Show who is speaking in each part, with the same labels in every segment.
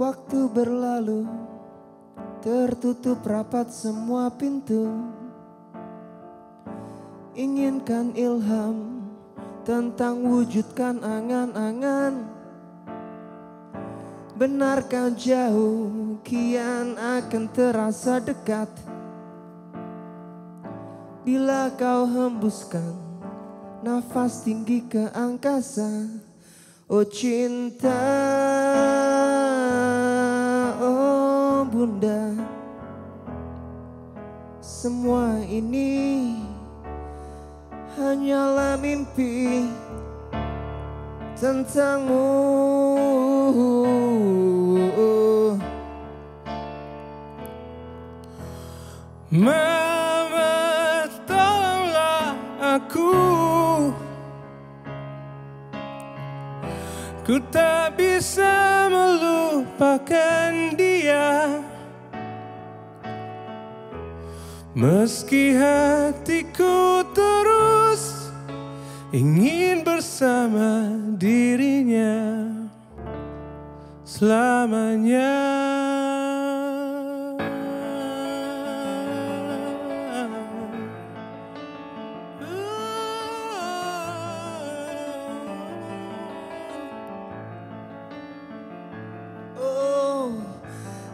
Speaker 1: Waktu berlalu Tertutup rapat semua pintu. Inginkan ilham Tentang wujudkan angan-angan. Benarkah jauh Kian akan terasa dekat? Bila kau hembuskan Nafas tinggi ke angkasa Oh cinta bunda Semua ini Hanyalah mimpi Tentangmu.
Speaker 2: Mama tolonglah aku. Ku tak bisa melupakan dia Meski hatiku terus ingin bersama dirinya selamanya.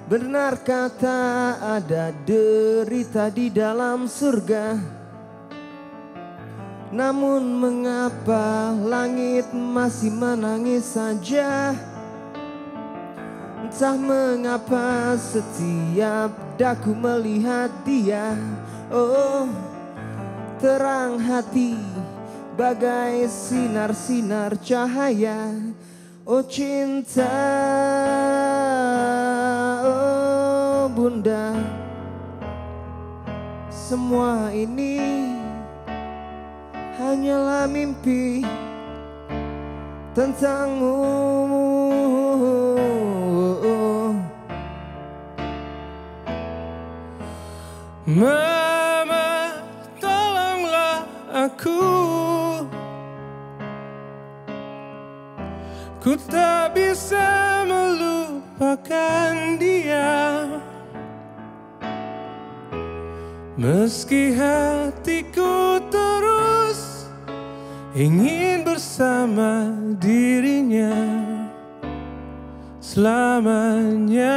Speaker 1: Benarkah tak ada derita di dalam surga? Namun mengapa langit masih menangis saja? Entah mengapa setiap daku melihat dia Oh terang hati bagai sinar-sinar cahaya Oh cinta bunda Semua ini Hanyalah mimpi Tentangmu
Speaker 2: Mama, tolonglah aku. Ku tak bisa melupakan dia. Meski hatiku terus ingin bersama dirinya selamanya.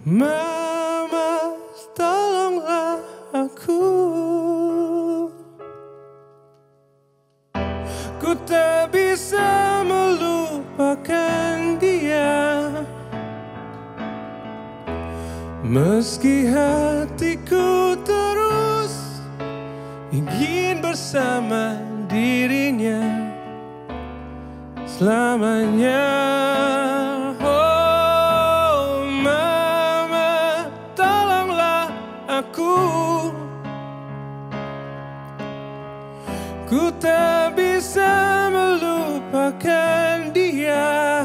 Speaker 2: Mama, tolonglah aku. Ku tak bisa melupakan dia. Meski hatiku terus ingin bersama dirinya selamanya. Tak bisa melupakan dia.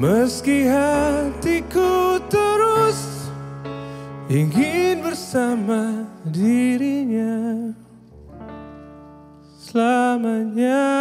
Speaker 2: Meski hatiku terus ingin bersama dirinya selamanya.